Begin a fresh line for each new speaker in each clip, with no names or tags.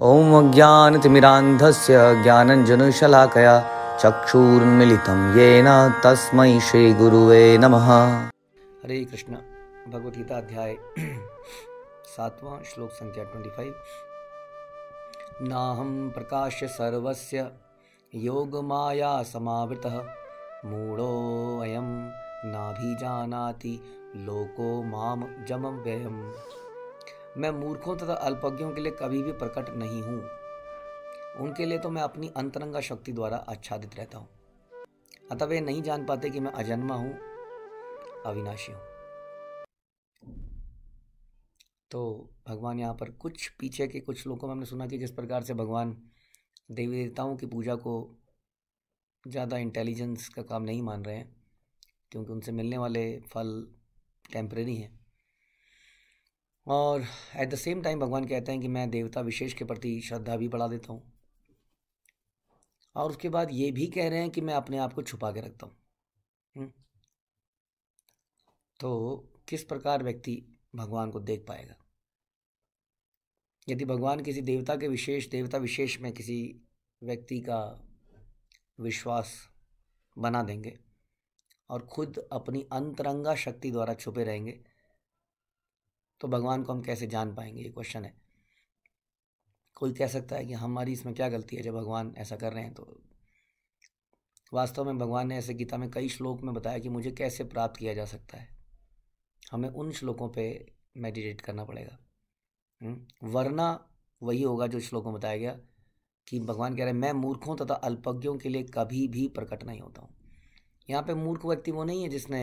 ॐ अज्ञानतिमिरान्धस्य ज्ञानञ्जनशलाकया चक्षुर्मिलितं येन तस्मै श्रीगुरुवे नमः। हरे कृष्ण भगवद गीता अध्याय सातवां श्लोक संख्या ट्वेंटी फाइव नाहं प्रकाश्य सर्वस्य योगमाया समावृतः मूढोऽयं नाभिजानाति लोको माम जमं व्ययम् मैं मूर्खों तथा अल्पज्ञों के लिए कभी भी प्रकट नहीं हूँ। उनके लिए तो मैं अपनी अंतरंगा शक्ति द्वारा आच्छादित रहता हूँ। अतः वे नहीं जान पाते कि मैं अजन्मा हूँ, अविनाशी हूँ। तो भगवान यहाँ पर कुछ पीछे के कुछ लोगों में हमने सुना कि जिस प्रकार से भगवान देवी देवताओं की पूजा को ज़्यादा इंटेलिजेंस का काम नहीं मान रहे हैं, क्योंकि उनसे मिलने वाले फल टेम्परेरी हैं। और एट द सेम टाइम भगवान कहते हैं कि मैं देवता विशेष के प्रति श्रद्धा भी बढ़ा देता हूँ। और उसके बाद ये भी कह रहे हैं कि मैं अपने आप को छुपा के रखता हूँ। हम्म। तो किस प्रकार व्यक्ति भगवान को देख पाएगा? यदि भगवान किसी देवता के विशेष, देवता विशेष में किसी व्यक्ति का विश्वास बना देंगे और खुद अपनी अंतरंगा शक्ति द्वारा छुपे रहेंगे तो भगवान को हम कैसे जान पाएँगे ये क्वेश्चन है। कोई कह सकता है कि हमारी इसमें क्या गलती है जब भगवान ऐसा कर रहे हैं तो वास्तव में भगवान ने ऐसे गीता में कई श्लोक में बताया कि मुझे कैसे प्राप्त किया जा सकता है। हमें उन श्लोकों पे मेडिटेट करना पड़ेगा। हम्म, वरना वही होगा जो श्लोकों में बताया गया कि भगवान कह रहे हैं मैं मूर्खों तथा अल्पज्ञों के लिए कभी भी प्रकट नहीं होता हूँ। यहाँ पे मूर्ख व्यक्ति वो नहीं है जिसने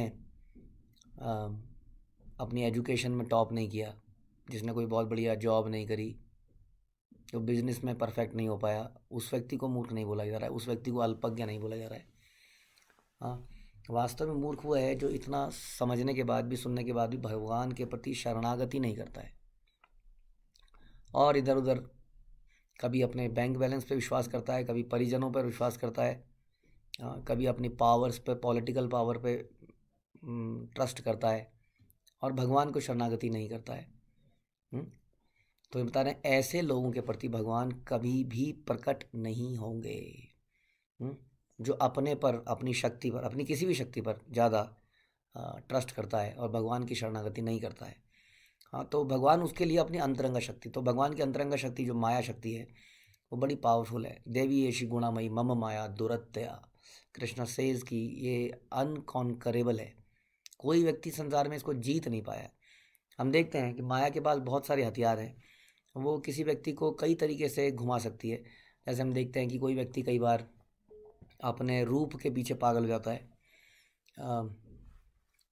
अपनी एजुकेशन में टॉप नहीं किया जिसने कोई बहुत बढ़िया जॉब नहीं करी जो बिज़नेस में परफेक्ट नहीं हो पाया उस व्यक्ति को मूर्ख नहीं बोला जा रहा है उस व्यक्ति को अल्पज्ञ नहीं बोला जा रहा है। हाँ वास्तव में मूर्ख वो है जो इतना समझने के बाद भी सुनने के बाद भी भगवान के प्रति शरणागति नहीं करता है। और इधर उधर कभी अपने बैंक बैलेंस पे विश्वास करता है कभी परिजनों पर विश्वास करता है हाँ, कभी अपनी पावर्स पे पॉलिटिकल पावर पे ट्रस्ट करता है। और भगवान को शरणागति नहीं करता है हुँ? हम्म? तो ये बता रहे हैं, ऐसे लोगों के प्रति भगवान कभी भी प्रकट नहीं होंगे? हम्म? जो अपने पर, अपनी शक्ति पर, अपनी किसी भी शक्ति पर ज़्यादा ट्रस्ट करता है और भगवान की शरणागति नहीं करता है हाँ तो भगवान उसके लिए अपनी अंतरंग शक्ति तो भगवान की अंतरंग शक्ति जो माया शक्ति है, वो बड़ी पावरफुल है देवी ये गुणामयी, मम माया, दुरत्या कृष्ण सेज की ये अनकॉन्करेबल है कोई व्यक्ति संसार में इसको जीत नहीं पाया। हम देखते हैं कि माया के पास बहुत सारे हथियार हैं। वो किसी व्यक्ति को कई तरीके से घुमा सकती है। जैसे हम देखते हैं कि कोई व्यक्ति कई बार अपने रूप के पीछे पागल हो जाता है। आ,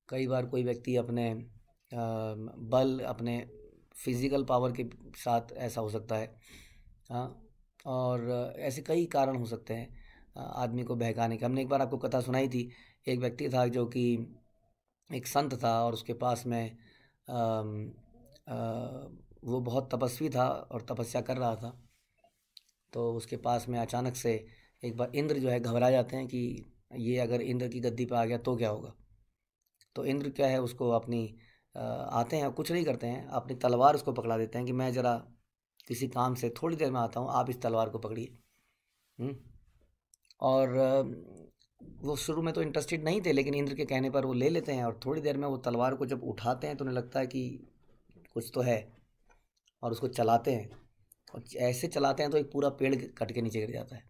कई बार कोई व्यक्ति अपने आ, बल अपने फ़िज़िकल पावर के साथ ऐसा हो सकता है। हाँ और ऐसे कई कारण हो सकते हैं आदमी को बहकाने के। हमने एक बार आपको कथा सुनाई थी। एक व्यक्ति था जो कि एक संत था और उसके पास में आ, आ, वो बहुत तपस्वी था और तपस्या कर रहा था। तो उसके पास में अचानक से एक बार इंद्र जो है घबरा जाते हैं कि ये अगर इंद्र की गद्दी पर आ गया तो क्या होगा? तो इंद्र क्या है उसको अपनी आते हैं कुछ नहीं करते हैं अपनी तलवार उसको पकड़ा देते हैं कि मैं ज़रा किसी काम से थोड़ी देर में आता हूँ आप इस तलवार को पकड़िए। हम्म? और वो शुरू में तो इंटरेस्टेड नहीं थे, लेकिन इंद्र के कहने पर वो ले लेते हैं और थोड़ी देर में वो तलवार को जब उठाते हैं तो उन्हें लगता है कि कुछ तो है और उसको चलाते हैं। और ऐसे चलाते हैं तो एक पूरा पेड़ कट के नीचे गिर जाता है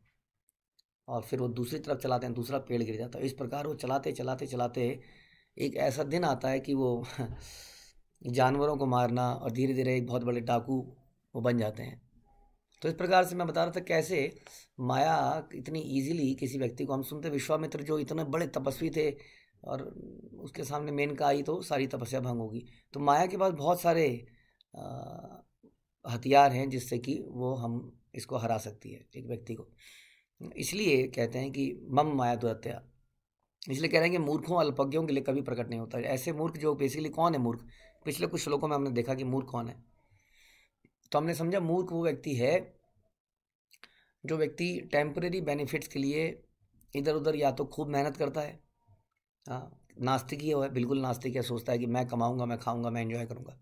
और फिर वो दूसरी तरफ़ चलाते हैं, दूसरा पेड़ गिर जाता है। इस प्रकार वो चलाते चलाते चलाते एक ऐसा दिन आता है कि वो जानवरों को मारना और धीरे धीरे एक बहुत बड़े डाकू वो बन जाते हैं। तो इस प्रकार से मैं बता रहा था कैसे माया इतनी इजीली किसी व्यक्ति को, हम सुनते विश्वामित्र जो इतने बड़े तपस्वी थे और उसके सामने मेनका आई तो सारी तपस्या भंग होगी। तो माया के पास बहुत सारे हथियार हैं जिससे कि वो हम इसको हरा सकती है एक व्यक्ति को। इसलिए कहते हैं कि मम माया दुरत्या। इसलिए कह रहे हैं कि मूर्खों, अल्पज्ञों के लिए कभी प्रकट नहीं होता। ऐसे मूर्ख जो बेसिकली कौन है मूर्ख? पिछले कुछ श्लोकों में हमने देखा कि मूर्ख कौन है। तो हमने समझा मूर्ख वो व्यक्ति है, जो व्यक्ति टेम्परेरी बेनिफिट्स के लिए इधर उधर या तो खूब मेहनत करता है हाँ नास्तिक ही है बिल्कुल नास्तिक है, सोचता है कि मैं कमाऊँगा, मैं खाऊँगा, मैं इन्जॉय करूँगा।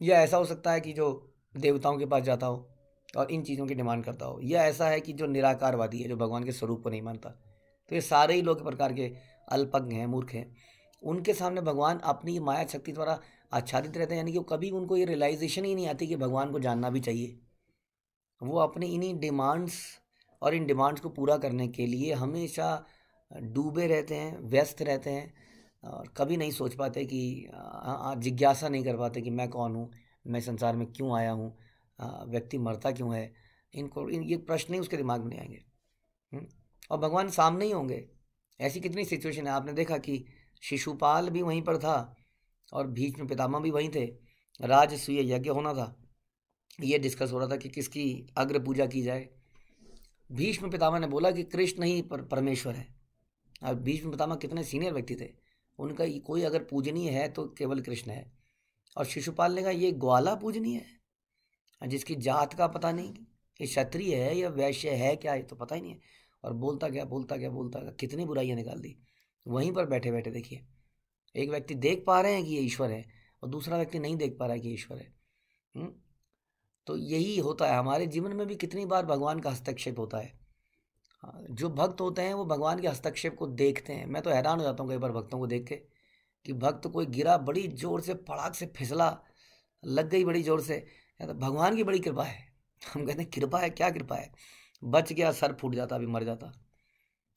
या ऐसा हो सकता है कि जो देवताओं के पास जाता हो और इन चीज़ों की डिमांड करता हो, या ऐसा है कि जो निराकारवादी है, जो भगवान के स्वरूप को नहीं मानता। तो ये सारे ही लोग प्रकार के अल्पज्ञ हैं, मूर्ख हैं। उनके सामने भगवान अपनी माया शक्ति द्वारा आच्छादित रहते हैं। यानी कि कभी उनको ये रियलाइजेशन ही नहीं आती कि भगवान को जानना भी चाहिए। वो अपने इन्हीं डिमांड्स और इन डिमांड्स को पूरा करने के लिए हमेशा डूबे रहते हैं, व्यस्त रहते हैं और कभी नहीं सोच पाते कि जिज्ञासा नहीं कर पाते कि मैं कौन हूँ, मैं संसार में क्यों आया हूँ व्यक्ति मरता क्यों है? इनको, इन, ये प्रश्न ही उसके दिमाग में नहीं आएँगे। हम्म? और भगवान सामने ही होंगे। ऐसी कितनी सिचुएशन है। आपने देखा कि शिशुपाल भी वहीं पर था और बीच में पितामह भी वहीं थे। राजसूय यज्ञ होना था। ये डिस्कस हो रहा था कि किसकी अग्र पूजा की जाए। भीष्म पितामह ने बोला कि कृष्ण ही पर, परमेश्वर है। और भीष्म पितामह कितने सीनियर व्यक्ति थे। उनका कोई अगर पूजनीय है तो केवल कृष्ण है। और शिशुपाल ने कहा ये ग्वाला पूजनीय है? जिसकी जात का पता नहीं ये क्षत्रिय है या वैश्य है क्या ये तो पता ही नहीं है। और बोलता गया बोलता गया बोलता गया कितनी बुराइयाँ निकाल दी। वहीं पर बैठे बैठे देखिए। एक व्यक्ति देख पा रहे हैं कि ये ईश्वर है और दूसरा व्यक्ति नहीं देख पा रहा है कि ईश्वर है? तो यही होता है। हमारे जीवन में भी कितनी बार भगवान का हस्तक्षेप होता है। हाँ, जो भक्त होते हैं वो भगवान के हस्तक्षेप को देखते हैं। मैं तो हैरान हो जाता हूँ कई बार भक्तों को देख के कि भक्त कोई गिरा बड़ी ज़ोर से फड़ाक से फिसला लग गई बड़ी ज़ोर से। तो भगवान की बड़ी कृपा है। हम कहते हैं कृपा है? क्या कृपा है? बच गया सर फूट जाता अभी मर जाता।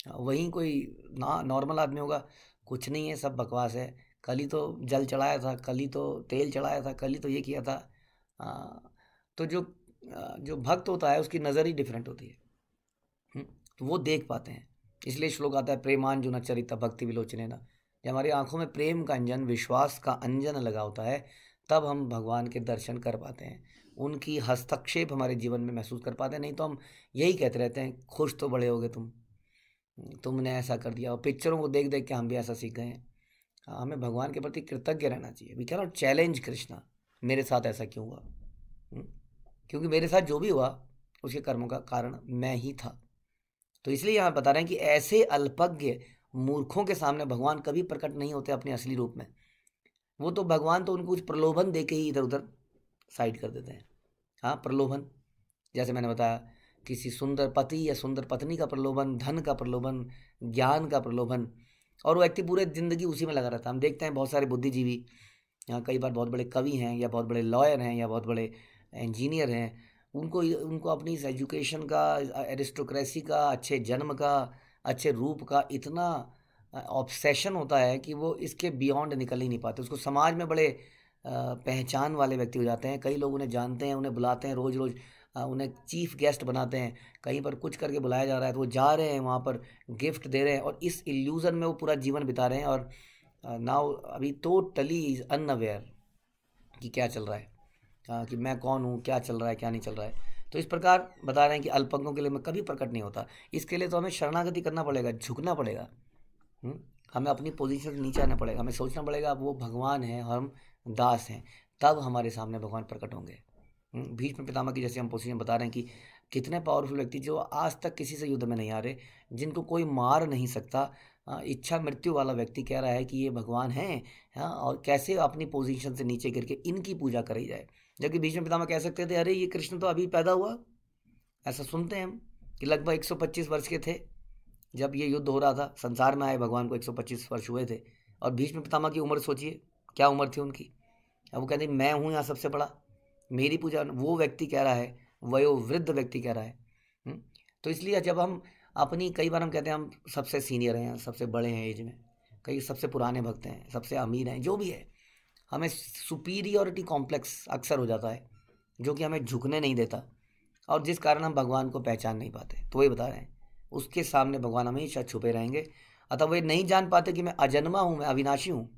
वहीं कोई ना नॉर्मल आदमी होगा। कुछ नहीं है सब बकवास है। कल ही तो जल चढ़ाया था कल ही तो तेल चढ़ाया था कल ही तो ये किया था। आ, तो जो जो भक्त होता है उसकी नज़र ही डिफरेंट होती है। हम्म, तो वो देख पाते हैं। इसलिए श्लोक आता है प्रेमान जो न चरिता भक्ति विलोचने ना। जब हमारी आँखों में प्रेम का अंजन विश्वास का अंजन लगा होता है तब हम भगवान के दर्शन कर पाते हैं। उनकी हस्तक्षेप हमारे जीवन में महसूस कर पाते हैं। नहीं तो हम यही कहते रहते हैं खुश तो बड़े हो तुम। तुमने ऐसा कर दिया। और पिक्चरों को देख देख के हम भी ऐसा सीख गए हैं। हाँ, हमें भगवान के प्रति कृतज्ञ रहना चाहिए। वी कैनॉट चैलेंज कृष्णा मेरे साथ ऐसा क्यों हुआ? हम्म, क्योंकि मेरे साथ जो भी हुआ उसके कर्मों का कारण मैं ही था। तो इसलिए यहाँ बता रहे हैं कि ऐसे अल्पज्ञ मूर्खों के सामने भगवान कभी प्रकट नहीं होते अपने असली रूप में। वो तो भगवान तो उनको कुछ प्रलोभन दे के ही इधर उधर साइड कर देते हैं। हाँ प्रलोभन। जैसे मैंने बताया किसी सुंदर पति या सुंदर पत्नी का प्रलोभन, धन का प्रलोभन, ज्ञान का प्रलोभन, और वो व्यक्ति पूरे ज़िंदगी उसी में लगा रहता है। हम देखते हैं बहुत सारे बुद्धिजीवी, यहाँ कई बार बहुत बड़े कवि हैं या बहुत बड़े लॉयर हैं या बहुत बड़े इंजीनियर हैं, उनको उनको अपनी इस एजुकेशन का एरिस्टोक्रेसी का, अच्छे जन्म का, अच्छे रूप का इतना ऑब्सेशन होता है कि वो इसके बियॉन्ड निकल ही नहीं पाते। उसको समाज में बड़े पहचान वाले व्यक्ति हो जाते हैं। कई लोग उन्हें जानते हैं, उन्हें बुलाते हैं रोज़ रोज़ उन्हें चीफ गेस्ट बनाते हैं, कहीं पर कुछ करके बुलाया जा रहा है तो वो जा रहे हैं, वहाँ पर गिफ्ट दे रहे हैं और इस इल्यूज़न में वो पूरा जीवन बिता रहे हैं और नाउ अभी टोटली इज़ अनअवेयर कि क्या चल रहा है। कि मैं कौन हूँ, क्या चल रहा है, क्या नहीं चल रहा है। तो इस प्रकार बता रहे हैं कि अल्पंगों के लिए मैं कभी प्रकट नहीं होता। इसके लिए तो हमें शरणागति करना पड़ेगा, झुकना पड़ेगा? हमें अपनी पोजीशन से नीचे आना पड़ेगा, हमें सोचना पड़ेगा वो भगवान हैं हम दास हैं, तब हमारे सामने भगवान प्रकट होंगे। भीष्म पितामह की जैसे हम पोजीशन बता रहे हैं कि कितने पावरफुल व्यक्ति जो आज तक किसी से युद्ध में नहीं आ रहे जिनको कोई मार नहीं सकता। इच्छा मृत्यु वाला व्यक्ति कह रहा है कि ये भगवान हैं हाँ और कैसे अपनी पोजीशन से नीचे गिर के इनकी पूजा करी जाए? जबकि भीष्म पितामह कह सकते थे, अरे, ये कृष्ण तो अभी पैदा हुआ। ऐसा सुनते हैं हम कि लगभग 125 वर्ष के थे, जब ये युद्ध हो रहा था। संसार में आए भगवान को 125 वर्ष हुए थे। और भीष्म पितामह की उम्र सोचिए, क्या उम्र थी उनकी? अब वो कहते मैं हूँ यहाँ सबसे बड़ा। मेरी पूजा, वो व्यक्ति कह रहा है, वयोवृद्ध व्यक्ति कह रहा है हम्म? तो इसलिए जब हम अपनी, कई बार हम कहते हैं, हम सबसे सीनियर हैं, सबसे बड़े हैं एज में, कई सबसे पुराने भक्त हैं, सबसे अमीर हैं, जो भी है, हमें सुपीरियोरिटी कॉम्प्लेक्स अक्सर हो जाता है, जो कि हमें झुकने नहीं देता, और जिस कारण हम भगवान को पहचान नहीं पाते तो वही बता रहे हैं, उसके सामने भगवान हमेशा छुपे रहेंगे अतः वे नहीं जान पाते कि मैं अजन्मा हूँ, मैं अविनाशी हूँ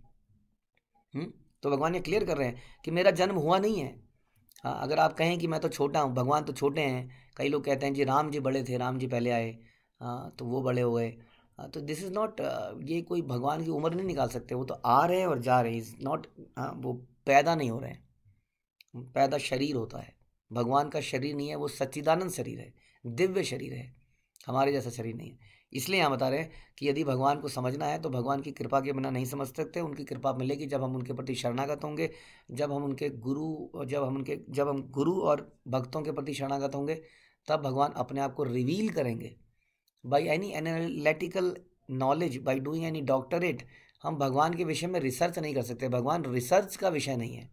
हम्म? तो भगवान ये क्लियर कर रहे हैं कि मेरा जन्म हुआ नहीं है हाँ अगर आप कहें कि मैं तो छोटा हूँ, भगवान तो छोटे हैं। कई लोग कहते हैं, जी, राम जी बड़े थे, राम जी पहले आए। हाँ तो वो बड़े हो गए। हाँ तो दिस इज़ नॉट ये कोई भगवान की उम्र नहीं निकाल सकते। वो तो आ रहे हैं और जा रहे हैं। इज़ नॉट हाँ वो पैदा नहीं हो रहे हैं। पैदा शरीर होता है। भगवान का शरीर नहीं है, वो सच्चिदानंद शरीर है। दिव्य शरीर है। हमारे जैसा शरीर नहीं है। इसलिए यहाँ बता रहे हैं कि यदि भगवान को समझना है तो भगवान की कृपा के बिना नहीं समझ सकते। उनकी कृपा मिलेगी जब हम उनके प्रति शरणागत होंगे, जब हम उनके गुरु, जब हम उनके, जब हम गुरु और भक्तों के प्रति शरणागत होंगे, तब भगवान अपने आप को रिवील करेंगे। By any analytical knowledge by doing any doctorate हम भगवान के विषय में रिसर्च नहीं कर सकते। भगवान रिसर्च का विषय नहीं है।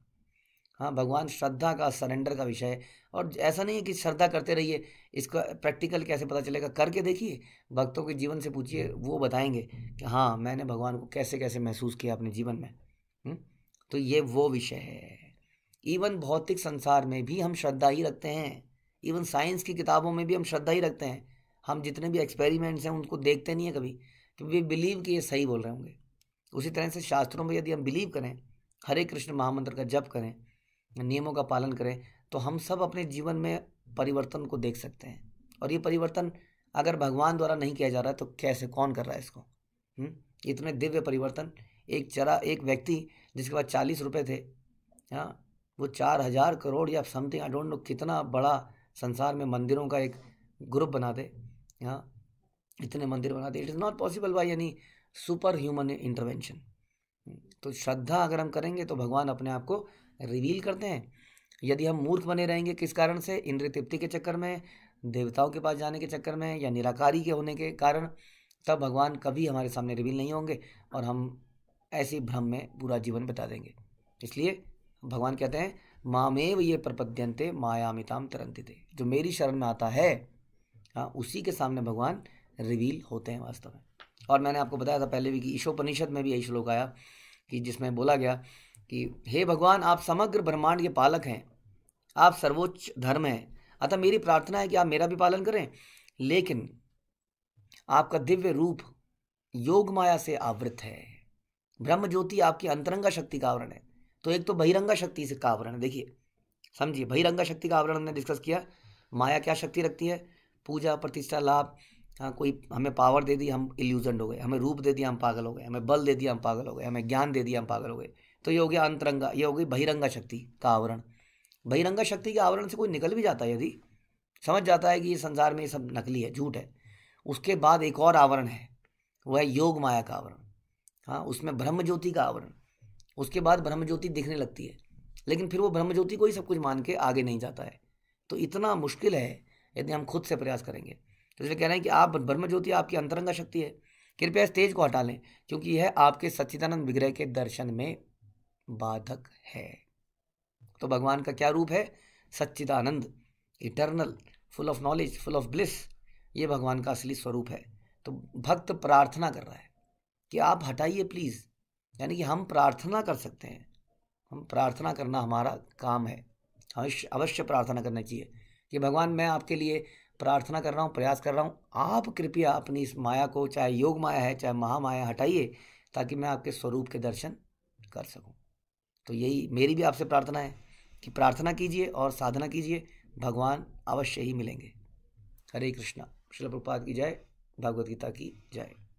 हाँ भगवान श्रद्धा का, सरेंडर का विषय है। और ऐसा नहीं है कि श्रद्धा करते रहिए, इसका प्रैक्टिकल कैसे पता चलेगा? करके देखिए, भक्तों के जीवन से पूछिए, वो बताएँगे कि हाँ मैंने भगवान को कैसे कैसे महसूस किया अपने जीवन में? तो ये वो विषय है। इवन भौतिक संसार में भी हम श्रद्धा ही रखते हैं। इवन साइंस की किताबों में भी हम श्रद्धा ही रखते हैं। हम जितने भी एक्सपेरिमेंट्स हैं, उनको देखते नहीं है कभी, क्योंकि वे बिलीव कि ये सही बोल रहे होंगे। उसी तरह से शास्त्रों में यदि हम बिलीव करें, हरे कृष्ण महामंत्र का जप करें नियमों का पालन करें तो हम सब अपने जीवन में परिवर्तन को देख सकते हैं। और ये परिवर्तन अगर भगवान द्वारा नहीं किया जा रहा है तो कैसे, कौन कर रहा है इसको? इतने दिव्य परिवर्तन। एक चरा, एक व्यक्ति जिसके पास चालीस रुपये थे हाँ वो चार हज़ार करोड़ या समथिंग आई डोंट नो कितना बड़ा संसार में मंदिरों का एक ग्रुप बना दे हाँ इतने मंदिर बना दे। It is not possible by यानी सुपर ह्यूमन इंटरवेंशन तो श्रद्धा अगर हम करेंगे तो भगवान अपने आप को रिवील करते हैं। यदि हम मूर्ख बने रहेंगे, किस कारण से? इंद्र तृप्ति के चक्कर में, देवताओं के पास जाने के चक्कर में, या निराकारी के होने के कारण? तब भगवान कभी हमारे सामने रिवील नहीं होंगे, और हम ऐसे भ्रम में पूरा जीवन बिता देंगे। इसलिए भगवान कहते हैं, मामेव ये प्रपद्यंते मायामिताम तरंतिते जो मेरी शरण में आता है हाँ उसी के सामने भगवान रिवील होते हैं वास्तव में। और मैंने आपको बताया था पहले भी कि ईशोपनिषद में भी यही श्लोक आया, कि जिसमें बोला गया कि हे भगवान, आप समग्र ब्रह्मांड के पालक हैं। आप सर्वोच्च धर्म हैं। अतः मेरी प्रार्थना है कि आप मेरा भी पालन करें। लेकिन आपका दिव्य रूप योग माया से आवृत है। ब्रह्म ज्योति आपकी अंतरंगा शक्ति का आवरण है। तो एक तो बहिरंगा शक्ति से का आवरण है। देखिए, समझिए, बहिरंगा शक्ति का आवरण हमने डिस्कस किया। माया क्या शक्ति रखती है? पूजा, प्रतिष्ठा, लाभ। हाँ कोई हमें पावर दे दी, हम इल्यूजन हो गए। हमें रूप दे दिया, हम पागल हो गए। हमें बल दे दिया, हम पागल हो गए। हमें ज्ञान दे दिया, हम पागल हो गए। तो ये हो गया अंतरंगा, ये हो गई बहिरंगा शक्ति का आवरण। बहिरंगा शक्ति के आवरण से कोई निकल भी जाता है यदि, समझ जाता है कि ये संसार में ये सब नकली है, झूठ है। उसके बाद एक और आवरण है, वह है योग माया का आवरण। हाँ उसमें ब्रह्म ज्योति का आवरण। उसके बाद ब्रह्म ज्योति दिखने लगती है, लेकिन फिर वो ब्रह्म ज्योति को ही सब कुछ मान के आगे नहीं जाता है। तो इतना मुश्किल है, यदि हम खुद से प्रयास करेंगे। तो इसलिए कह रहे हैं कि आप ब्रह्म ज्योति आपकी अंतरंगा शक्ति है, कृपया इस तेज को हटा लें, क्योंकि यह आपके सच्चिदानंद विग्रह के दर्शन में बाधक है। तो भगवान का क्या रूप है? सच्चिदानंद eternal full of knowledge full of bliss ये भगवान का असली स्वरूप है। तो भक्त प्रार्थना कर रहा है कि आप हटाइए प्लीज़ यानी कि हम प्रार्थना कर सकते हैं। हम प्रार्थना करना हमारा काम है। अवश्य अवश्य प्रार्थना करना चाहिए कि भगवान, मैं आपके लिए प्रार्थना कर रहा हूँ, प्रयास कर रहा हूँ। आप कृपया अपनी इस माया को, चाहे योग माया है, चाहे महामाया, हटाइए ताकि मैं आपके स्वरूप के दर्शन कर सकूँ। तो यही मेरी भी आपसे प्रार्थना है कि प्रार्थना कीजिए और साधना कीजिए। भगवान अवश्य ही मिलेंगे। हरे कृष्णा। शिल प्रपात की जय। भगवद गीता की जय।